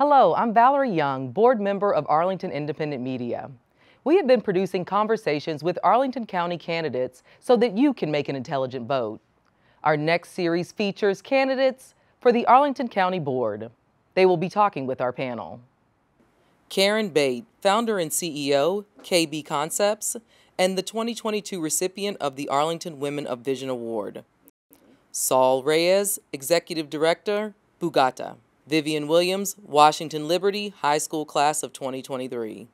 Hello, I'm Valerie Young, board member of Arlington Independent Media. We have been producing conversations with Arlington County candidates so that you can make an intelligent vote. Our next series features candidates for the Arlington County Board. They will be talking with our panel. Karen Bate, founder and CEO, KB Concepts, and the 2022 recipient of the Arlington Women of Vision Award. Saul Reyes, Executive Director, Bugata. Vivian Williams, Washington Liberty High School Class of 2023.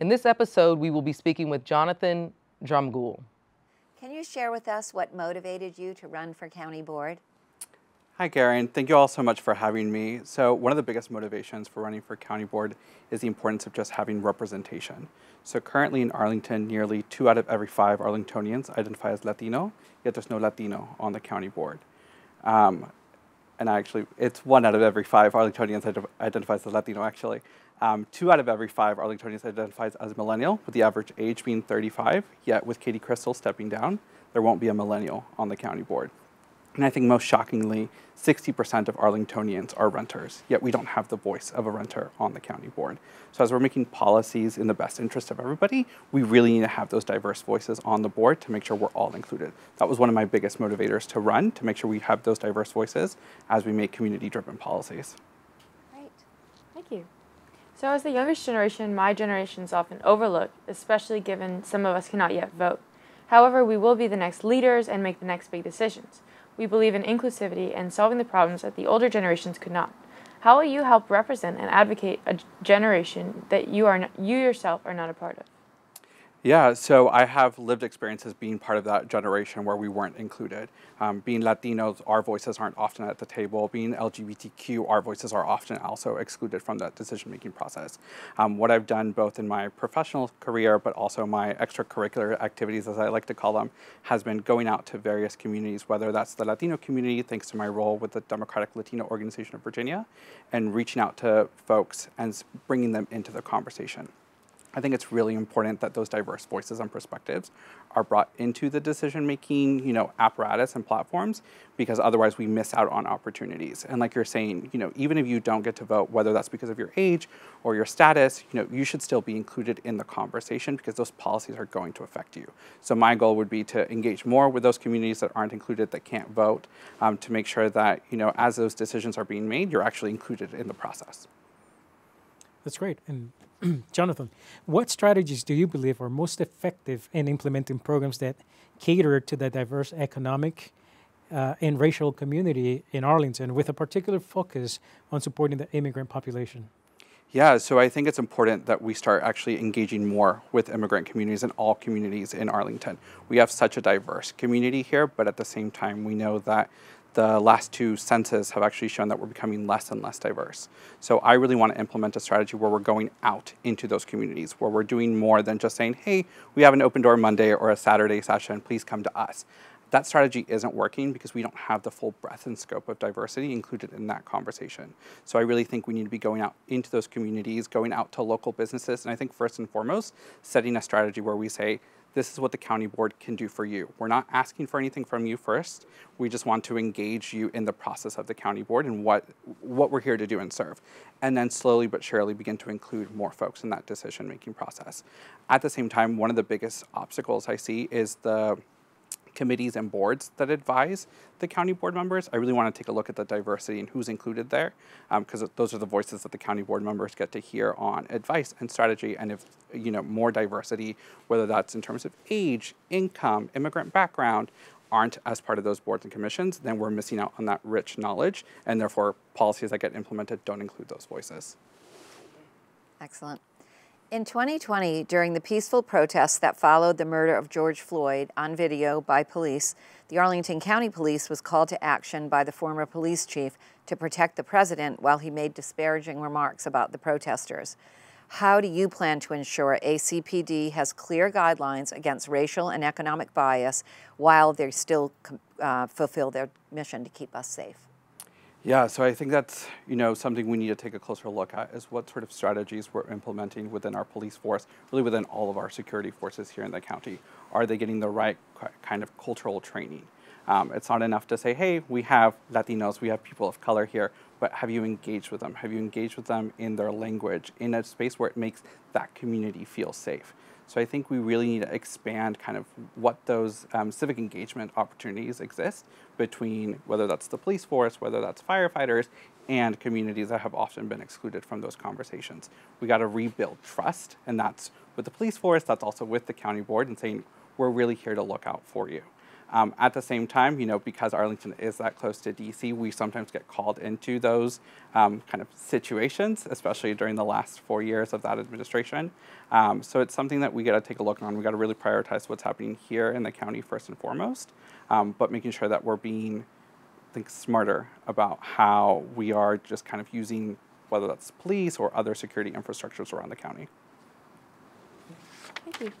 In this episode, we will be speaking with Jonathan Dromgoole. Can you share with us what motivated you to run for county board? Hi, Karen. Thank you all so much for having me. So, one of the biggest motivations for running for county board is the importance of just having representation. So, currently in Arlington, nearly two out of every five Arlingtonians identify as Latino, yet there's no Latino on the county board. Um, and I actually, it's one out of every five Arlingtonians identifies as Latino, actually. Um, two out of every five Arlingtonians identifies as millennial, with the average age being 35. Yet, with Katie Cristol stepping down, there won't be a millennial on the county board. And I think most shockingly, 60% of Arlingtonians are renters, yet we don't have the voice of a renter on the county board. So as we're making policies in the best interest of everybody, we really need to have those diverse voices on the board to make sure we're all included. That was one of my biggest motivators to run, to make sure we have those diverse voices as we make community-driven policies. Great, thank you. So as the youngest generation, my generation is often overlooked, especially given some of us cannot yet vote. However, we will be the next leaders and make the next big decisions. We believe in inclusivity and solving the problems that the older generations could not. How will you help represent and advocate a generation that you are not, you yourself are not a part of? Yeah, so I have lived experiences being part of that generation where we weren't included. Um, being Latinos, our voices aren't often at the table. Being LGBTQ, our voices are often also excluded from that decision making process. Um, what I've done both in my professional career but also my extracurricular activities, as I like to call them, has been going out to various communities, whether that's the Latino community, thanks to my role with the Democratic Latino Organization of Virginia, and reaching out to folks and bringing them into the conversation. I think it's really important that those diverse voices and perspectives are brought into the decision-making, you know, apparatus and platforms, because otherwise we miss out on opportunities. And like you're saying, you know, even if you don't get to vote, whether that's because of your age or your status, you know, you should still be included in the conversation because those policies are going to affect you. So my goal would be to engage more with those communities that aren't included, that can't vote, um, to make sure that, you know, as those decisions are being made, you're actually included in the process. That's great. And Jonathan, what strategies do you believe are most effective in implementing programs that cater to the diverse economic uh, and racial community in Arlington with a particular focus on supporting the immigrant population? Yeah, so I think it's important that we start actually engaging more with immigrant communities and all communities in Arlington. We have such a diverse community here, but at the same time, we know that the last two census have actually shown that we're becoming less and less diverse. So I really want to implement a strategy where we're going out into those communities, where we're doing more than just saying, hey, we have an open door Monday or a Saturday session, please come to us. That strategy isn't working because we don't have the full breadth and scope of diversity included in that conversation. So I really think we need to be going out into those communities, going out to local businesses, and I think first and foremost, setting a strategy where we say, this is what the county board can do for you. We're not asking for anything from you first. We just want to engage you in the process of the county board and what, what we're here to do and serve. And then slowly but surely begin to include more folks in that decision making process. At the same time, one of the biggest obstacles I see is the committees and boards that advise the county board members. I really want to take a look at the diversity and who's included there, because um, those are the voices that the county board members get to hear on advice and strategy. And if you know more diversity, whether that's in terms of age, income, immigrant background, aren't as part of those boards and commissions, then we're missing out on that rich knowledge, and therefore policies that get implemented don't include those voices. Excellent. In 2020, during the peaceful protests that followed the murder of George Floyd on video by police, the Arlington County Police was called to action by the former police chief to protect the president while he made disparaging remarks about the protesters. How do you plan to ensure ACPD has clear guidelines against racial and economic bias while they still uh, fulfill their mission to keep us safe? Yeah, so I think that's you know something we need to take a closer look at is what sort of strategies we're implementing within our police force, really within all of our security forces here in the county. Are they getting the right kind of cultural training? Um, it's not enough to say, hey, we have Latinos, we have people of color here. but have you engaged with them? Have you engaged with them in their language, in a space where it makes that community feel safe? So I think we really need to expand kind of what those um, civic engagement opportunities exist between whether that's the police force, whether that's firefighters, and communities that have often been excluded from those conversations. We got to rebuild trust, and that's with the police force, that's also with the county board, and saying, we're really here to look out for you. Um, at the same time, you know, because Arlington is that close to DC, we sometimes get called into those um, kind of situations, especially during the last four years of that administration. Um, so it's something that we got to take a look on. We got to really prioritize what's happening here in the county first and foremost, um, but making sure that we're being, I think, smarter about how we are just kind of using whether that's police or other security infrastructures around the county. Thank you.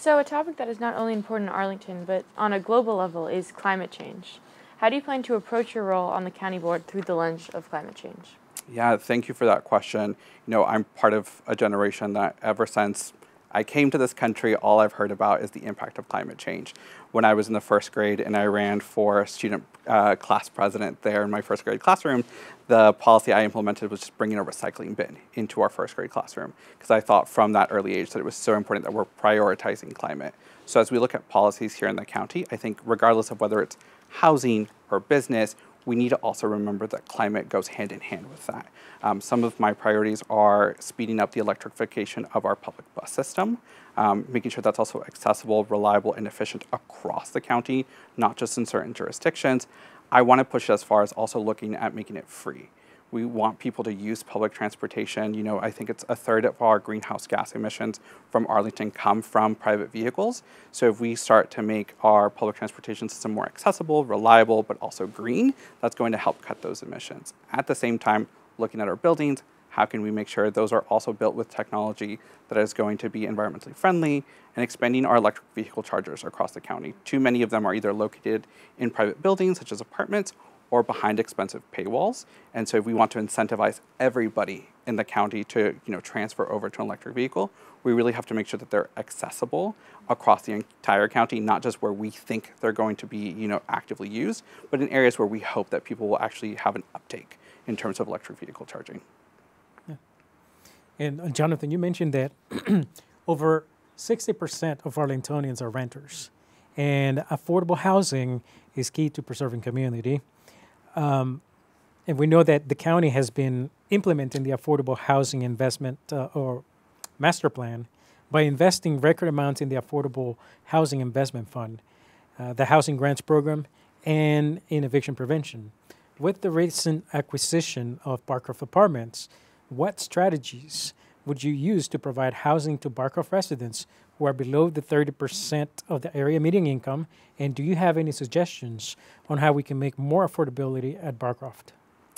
So, a topic that is not only important in Arlington, but on a global level, is climate change. How do you plan to approach your role on the county board through the lens of climate change? Yeah, thank you for that question. You know, I'm part of a generation that ever since I came to this country, all I've heard about is the impact of climate change. When I was in the first grade and I ran for student uh, class president there in my first grade classroom, the policy I implemented was just bringing a recycling bin into our first grade classroom because I thought from that early age that it was so important that we're prioritizing climate. So as we look at policies here in the county, I think regardless of whether it's housing or business, we need to also remember that climate goes hand in hand with that. Um, some of my priorities are speeding up the electrification of our public bus system, um, making sure that's also accessible, reliable, and efficient across the county, not just in certain jurisdictions. I want to push as far as also looking at making it free. We want people to use public transportation. You know, I think it's a third of our greenhouse gas emissions from Arlington come from private vehicles. So if we start to make our public transportation system more accessible, reliable, but also green, that's going to help cut those emissions. At the same time, looking at our buildings, how can we make sure those are also built with technology that is going to be environmentally friendly and expanding our electric vehicle chargers across the county. Too many of them are either located in private buildings, such as apartments, or behind expensive paywalls. And so if we want to incentivize everybody in the county to you know, transfer over to an electric vehicle, we really have to make sure that they're accessible across the entire county, not just where we think they're going to be you know, actively used, but in areas where we hope that people will actually have an uptake in terms of electric vehicle charging. Yeah. And Jonathan, you mentioned that over 60% of Arlingtonians are renters, and affordable housing is key to preserving community. Um, and we know that the county has been implementing the affordable housing investment uh, or master plan by investing record amounts in the affordable housing investment fund, uh, the housing grants program, and in eviction prevention. With the recent acquisition of Barcroft Apartments, what strategies would you use to provide housing to Barcroft residents who are below the 30% of the area median income? And do you have any suggestions on how we can make more affordability at Barcroft?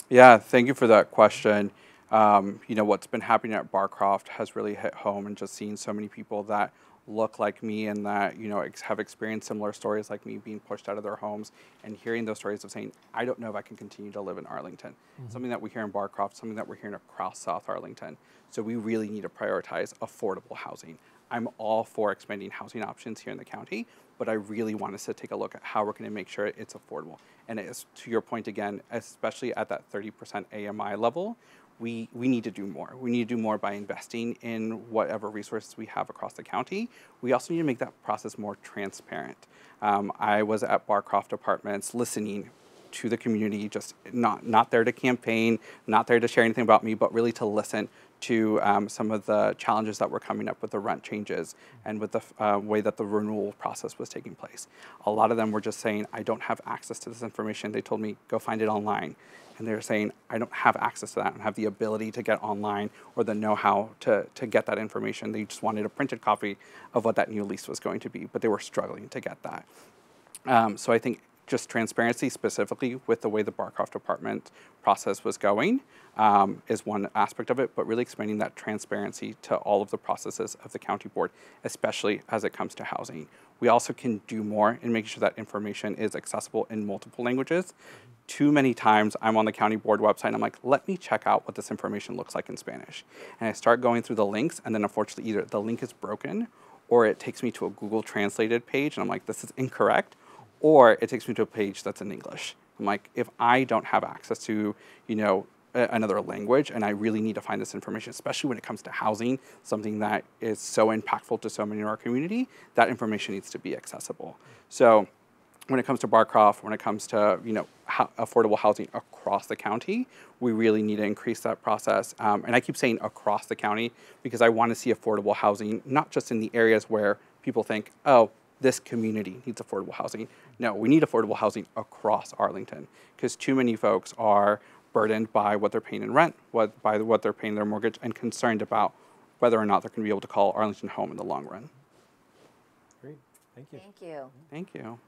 Yeah, thank you for that question. Um, you know, what's been happening at Barcroft has really hit home and just seeing so many people that look like me and that, you know, ex- have experienced similar stories like me being pushed out of their homes and hearing those stories of saying, I don't know if I can continue to live in Arlington. Mm-hmm. Something that we hear in Barcroft, something that we're hearing across South Arlington. So we really need to prioritize affordable housing. I'm all for expanding housing options here in the county, but I really want us to take a look at how we're going to make sure it's affordable. And is, to your point again, especially at that 30% AMI level, we, we need to do more. We need to do more by investing in whatever resources we have across the county. We also need to make that process more transparent. Um, I was at Barcroft Apartments listening to the community, just not, not there to campaign, not there to share anything about me, but really to listen to um, some of the challenges that were coming up with the rent changes and with the uh, way that the renewal process was taking place. A lot of them were just saying, I don't have access to this information. They told me, go find it online. And they're saying, I don't have access to that and have the ability to get online or the know how to, to get that information. They just wanted a printed copy of what that new lease was going to be, but they were struggling to get that. Um, so I think just transparency specifically with the way the Barcroft department process was going um, is one aspect of it, but really expanding that transparency to all of the processes of the county board, especially as it comes to housing. We also can do more in making sure that information is accessible in multiple languages. Too many times I'm on the county board website and I'm like, let me check out what this information looks like in Spanish. And I start going through the links, and then unfortunately, either the link is broken or it takes me to a Google translated page, and I'm like, this is incorrect or it takes me to a page that's in English. I'm like, if I don't have access to, you know, another language and I really need to find this information, especially when it comes to housing, something that is so impactful to so many in our community, that information needs to be accessible. So when it comes to Barcroft, when it comes to you know affordable housing across the county, we really need to increase that process. Um, and I keep saying across the county because I want to see affordable housing not just in the areas where people think, oh, this community needs affordable housing. No, we need affordable housing across Arlington because too many folks are burdened by what they're paying in rent, what by what they're paying their mortgage, and concerned about whether or not they're going to be able to call Arlington home in the long run. Great. Thank you. Thank you. Thank you.